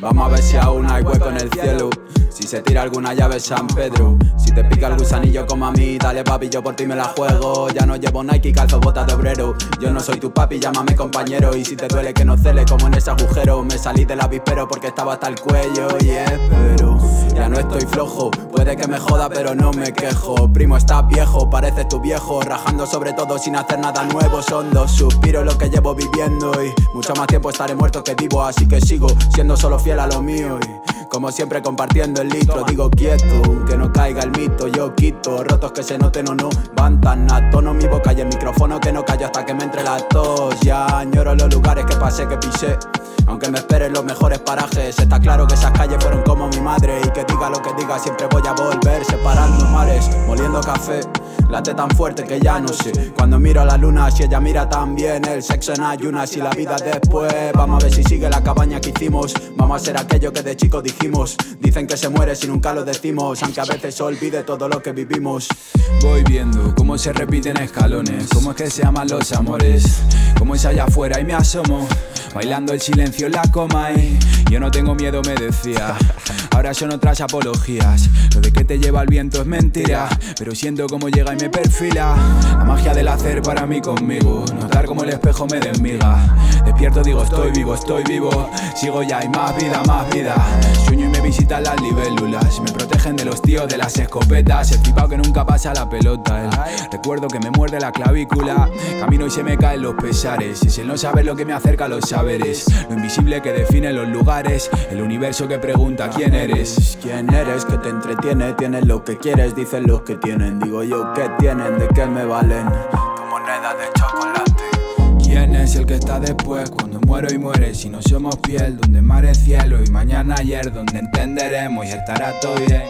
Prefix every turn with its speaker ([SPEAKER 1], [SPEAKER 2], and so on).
[SPEAKER 1] Vamos a ver si aún hay hueco en el cielo. Si se tira alguna llave San Pedro. Si te pica el gusanillo como a mí Dale papi, yo por ti me la juego. Ya no llevo Nike, calzo botas de obrero. Yo no soy tu papi, llámame compañero. Y si te duele que no cele como en ese agujero Me salí del avispero porque estaba hasta el cuello. Y espero, ya no estoy flojo. Puede que me joda pero no me quejo. Primo, estás viejo, pareces tu viejo. Rajando sobre todo sin hacer nada nuevo. Son dos suspiros lo que llevo viviendo. Y mucho más tiempo estaré muerto que vivo. Así que sigo siendo solo fiel a lo mío como siempre compartiendo el litro, digo quieto, que no caiga el mito, yo quito, rotos que se noten o no, van tan a tono mi boca y el micrófono que no callo hasta que me entre la tos, ya añoro los lugares que pasé, que pisé, aunque me esperen los mejores parajes, está claro que esas calles fueron como mi madre. Y que diga lo que diga siempre voy a volver, separando mares, moliendo café, late tan fuerte que ya no sé, cuando miro a la luna si ella mira también, el sexo en ayunas y la vida después, vamos a ver si sigue la cabaña que hicimos, vamos a ser aquello que de chico dijimos, Dicen que se muere si nunca lo decimos, aunque a veces olvide todo lo que vivimos.
[SPEAKER 2] Voy viendo cómo se repiten escalones, cómo es que se aman los amores, cómo es allá afuera y me asomo, bailando el silencio en la coma y yo no tengo miedo, me decía. Ahora son otras apologías. Lo de que te lleva el viento es mentira, pero siento cómo y me perfila. La magia del hacer para mí conmigo, notar como el espejo me desmiga. Despierto, digo, estoy vivo, estoy vivo. Sigo ya, hay más vida, más vida. Sueño y me visitan las libélulas. Me protegen de los tíos de las escopetas. El flipado que nunca pasa la pelota. recuerdo que me muerde la clavícula. Camino y se me caen los pesares. Es el no saber lo que me acerca a los saberes. Lo invisible que define los lugares. El universo que pregunta quién eres.
[SPEAKER 1] ¿Quién eres que te entretiene? Tienes lo que quieres, dicen los que tienen. Digo yo, ¿qué tienen? ¿De qué me valen?
[SPEAKER 2] Como moneda de chocolate. ¿Quién es el que está después cuando muero y muere? Si no somos piel, donde mar es cielo y mañana ayer, donde entenderemos y estará todo bien.